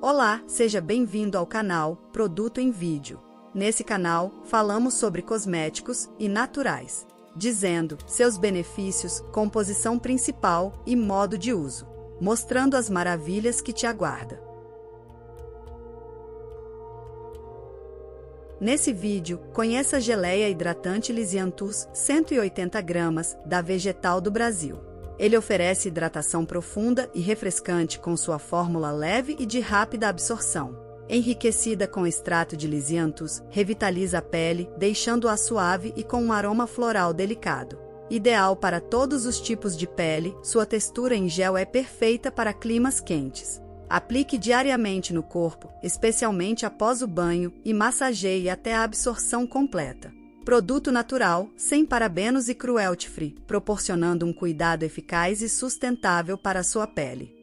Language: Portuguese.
Olá, seja bem-vindo ao canal Produto em Vídeo. Nesse canal, falamos sobre cosméticos e naturais, dizendo seus benefícios, composição principal e modo de uso, mostrando as maravilhas que te aguarda. Nesse vídeo, conheça a geleia hidratante Lisiantus 180 gramas da Vegetal do Brasil. Ele oferece hidratação profunda e refrescante com sua fórmula leve e de rápida absorção. Enriquecida com extrato de lisianthus, revitaliza a pele, deixando-a suave e com um aroma floral delicado. Ideal para todos os tipos de pele, sua textura em gel é perfeita para climas quentes. Aplique diariamente no corpo, especialmente após o banho, e massageie até a absorção completa. Produto natural, sem parabenos e cruelty free, proporcionando um cuidado eficaz e sustentável para a sua pele.